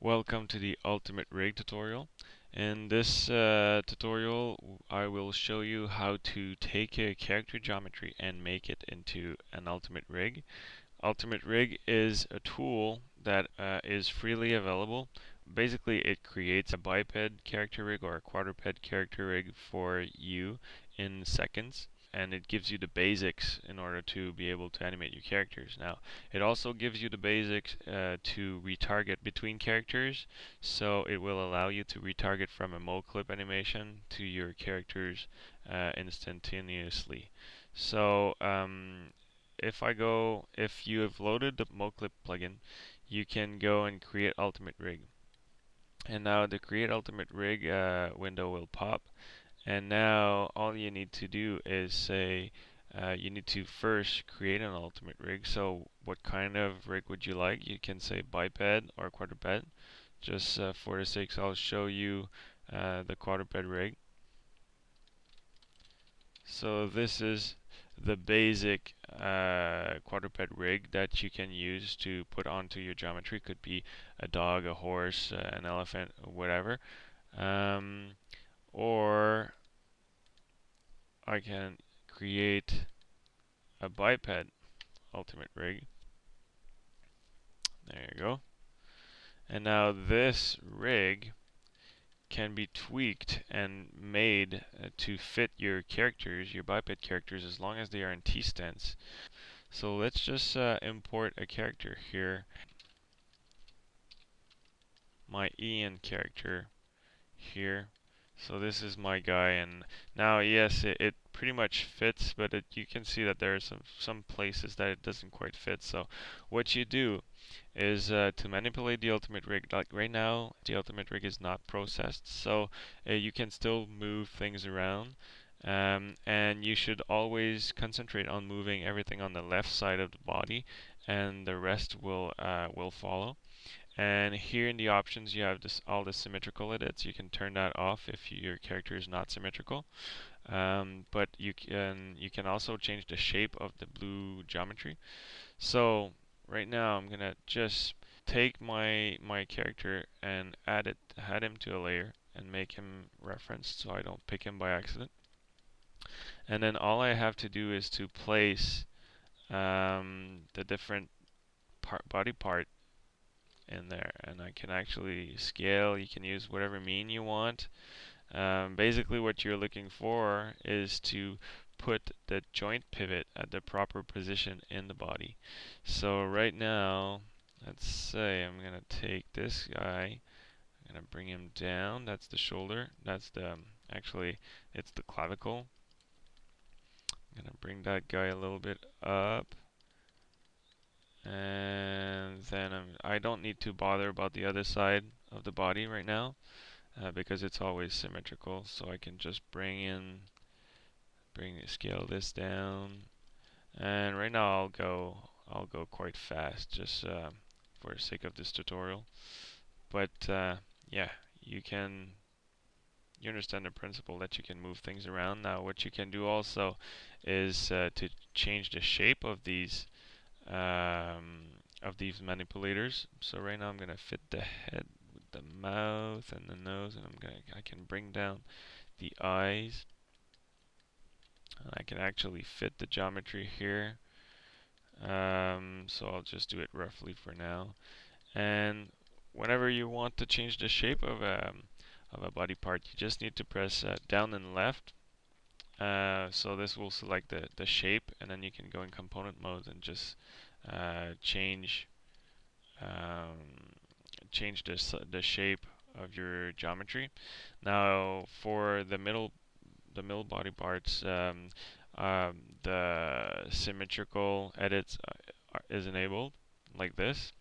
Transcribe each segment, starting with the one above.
Welcome to the Ultimate Rig tutorial. In this uh, tutorial I will show you how to take a character geometry and make it into an Ultimate Rig. Ultimate Rig is a tool that uh, is freely available. Basically it creates a biped character rig or a quadruped character rig for you in seconds and it gives you the basics in order to be able to animate your characters. Now, it also gives you the basics uh, to retarget between characters, so it will allow you to retarget from a MoClip animation to your characters uh, instantaneously. So, um, if I go, if you have loaded the MoClip plugin, you can go and create Ultimate Rig. And now the Create Ultimate Rig uh, window will pop and now all you need to do is say uh, you need to first create an ultimate rig. So what kind of rig would you like? You can say biped or quadruped. Just uh, for the sake, I'll show you uh, the quadruped rig. So this is the basic uh, quadruped rig that you can use to put onto your geometry. Could be a dog, a horse, uh, an elephant, whatever. Um, or I can create a biped ultimate rig. There you go. And now this rig can be tweaked and made uh, to fit your characters, your biped characters, as long as they are in T-stance. So let's just uh, import a character here. My Ian character here. So this is my guy, and now yes, it, it pretty much fits, but it, you can see that there are some some places that it doesn't quite fit. So what you do is uh, to manipulate the ultimate rig. Like right now, the ultimate rig is not processed, so uh, you can still move things around. Um, and you should always concentrate on moving everything on the left side of the body, and the rest will uh, will follow. And here in the options you have this all the symmetrical edits. You can turn that off if your character is not symmetrical. Um, but you can you can also change the shape of the blue geometry. So right now I'm gonna just take my my character and add it add him to a layer and make him referenced so I don't pick him by accident. And then all I have to do is to place um, the different part, body part in there and I can actually scale you can use whatever mean you want. Um, basically what you're looking for is to put the joint pivot at the proper position in the body. So right now let's say I'm gonna take this guy I'm gonna bring him down that's the shoulder that's the um, actually it's the clavicle. I'm gonna bring that guy a little bit up then I'm, I do not need to bother about the other side of the body right now uh, because it's always symmetrical. So I can just bring in bring the scale this down. And right now I'll go I'll go quite fast just uh, for the sake of this tutorial. But uh, yeah you can you understand the principle that you can move things around. Now what you can do also is uh, to change the shape of these um, of these manipulators. So right now I'm going to fit the head with the mouth and the nose, and I'm going I can bring down the eyes. I can actually fit the geometry here. Um, so I'll just do it roughly for now. And whenever you want to change the shape of a of a body part, you just need to press uh, down and left. Uh, so this will select the, the shape and then you can go in component mode and just uh, change um, change this, the shape of your geometry. Now for the middle the middle body parts um, um, the symmetrical edits uh, is enabled like this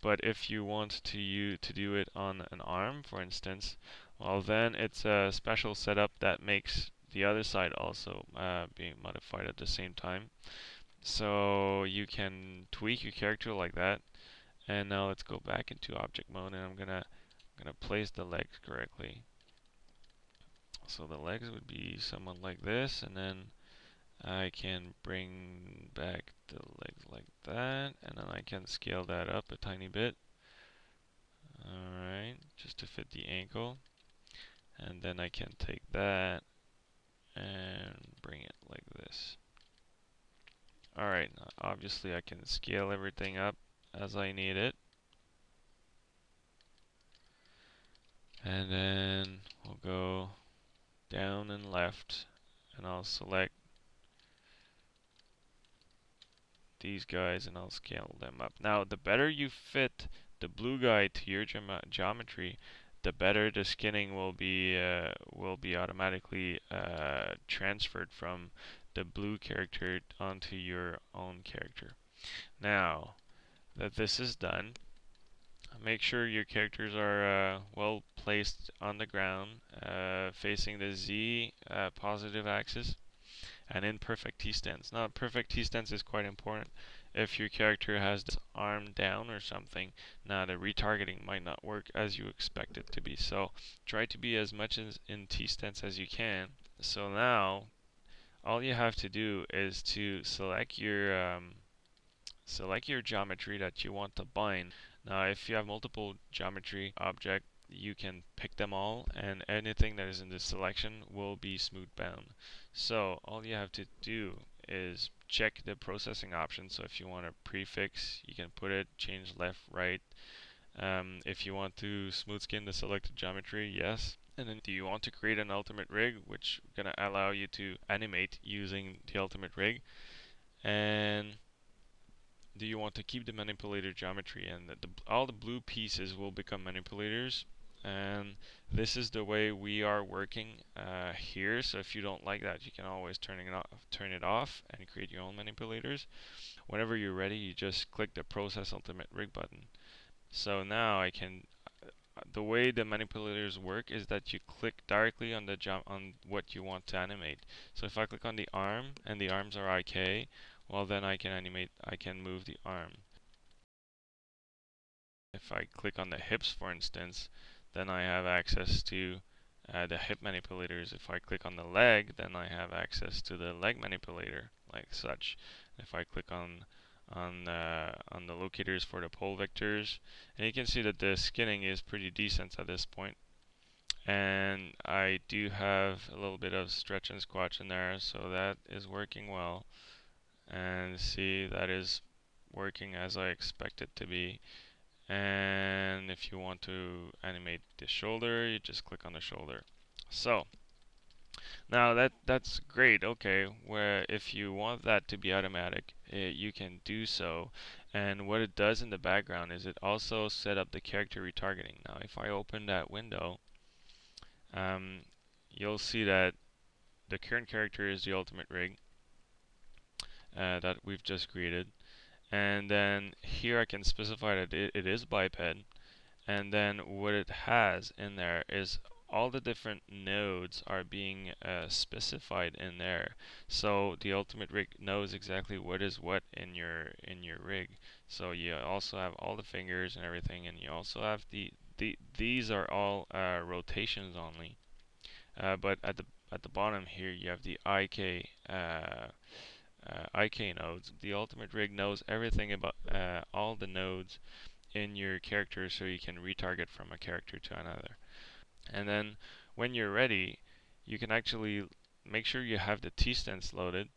but if you want to you to do it on an arm for instance well then it's a special setup that makes the other side also uh, being modified at the same time so you can tweak your character like that. And now let's go back into object mode and I'm gonna gonna place the legs correctly. So the legs would be someone like this and then I can bring back the legs like that and then I can scale that up a tiny bit. Alright just to fit the ankle. And then I can take that and bring it like this. Alright, obviously I can scale everything up as I need it. And then we'll go down and left and I'll select these guys and I'll scale them up. Now the better you fit the blue guy to your geometry, the better the skinning will be uh, will be automatically uh, transferred from the blue character onto your own character. Now that this is done, make sure your characters are uh, well placed on the ground, uh, facing the Z uh, positive axis and in perfect T-stance. Now, perfect T-stance is quite important. If your character has this arm down or something, now the retargeting might not work as you expect it to be. So try to be as much as in T-stance as you can. So now, all you have to do is to select your um, select your geometry that you want to bind. Now, if you have multiple geometry object, you can pick them all and anything that is in this selection will be smooth bound. So all you have to do is check the processing options. So if you want a prefix, you can put it, change left, right. Um, if you want to smooth skin the selected geometry, yes. And then do you want to create an ultimate rig, which to allow you to animate using the ultimate rig. And do you want to keep the manipulator geometry and the, all the blue pieces will become manipulators? And this is the way we are working uh, here. So if you don't like that you can always turn it off turn it off and create your own manipulators. Whenever you're ready you just click the process ultimate rig button. So now I can the way the manipulators work is that you click directly on the jump on what you want to animate so if I click on the arm and the arms are IK well then I can animate I can move the arm if I click on the hips for instance then I have access to uh, the hip manipulators. If I click on the leg, then I have access to the leg manipulator, like such. If I click on on uh, on the locators for the pole vectors, and you can see that the skinning is pretty decent at this point. And I do have a little bit of stretch and squash in there, so that is working well. And see, that is working as I expect it to be and if you want to animate the shoulder you just click on the shoulder so now that that's great okay where if you want that to be automatic it, you can do so. And what it does in the background is it also set up the character retargeting. Now if I open that window um, you'll see that the current character is the ultimate rig uh, that we've just created. And then here I can specify that it, it is biped. And then what it has in there is all the different nodes are being uh, specified in there so the ultimate rig knows exactly what is what in your in your rig so you also have all the fingers and everything and you also have the, the these are all uh, rotations only uh, but at the at the bottom here you have the IK uh, uh, IK nodes. The ultimate rig knows everything about uh, all the nodes in your character so you can retarget from a character to another. And then when you're ready, you can actually make sure you have the T-stance loaded.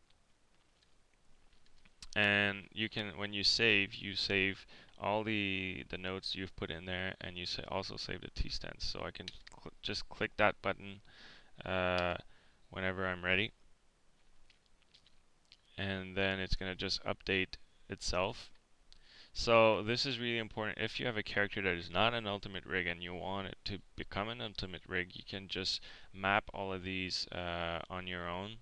And you can when you save you save all the the nodes you've put in there and you say also save the T-stance so I can cl just click that button uh, whenever I'm ready. And then it's going to just update itself. So this is really important. If you have a character that is not an ultimate rig and you want it to become an ultimate rig, you can just map all of these uh, on your own,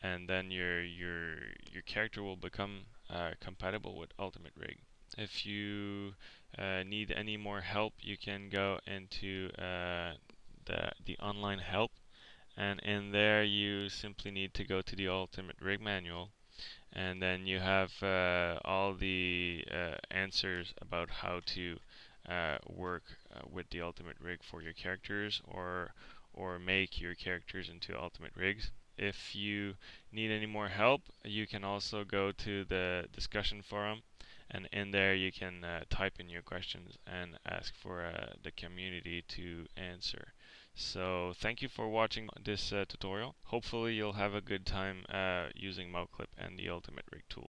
and then your your your character will become uh, compatible with ultimate rig. If you uh, need any more help, you can go into uh, the the online help, and in there you simply need to go to the ultimate rig manual and then you have uh, all the uh, answers about how to uh, work uh, with the ultimate rig for your characters or or make your characters into ultimate rigs. If you need any more help, you can also go to the discussion forum and in there you can uh, type in your questions and ask for uh, the community to answer. So thank you for watching this uh, tutorial. Hopefully you'll have a good time uh, using MoClip and the Ultimate Rig tool.